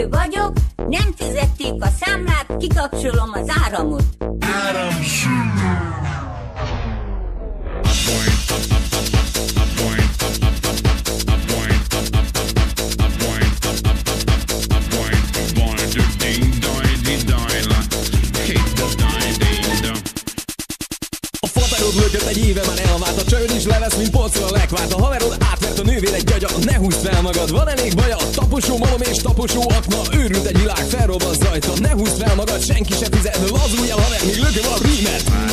függő vagyok, nem fizették a számlát, kikapcsolom az áramot. Áramszűrő. haverod mögött egy éve már elvált A csőd is levesz, mint polcol a lekvárt A haverod ne húzd fel magad, van elég baja, taposó malom és taposó akna, őrült egy világ, felrobban zajta, ne húzd fel magad, senki se fizet, lazulj el haver, még lököm a rímet.